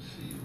see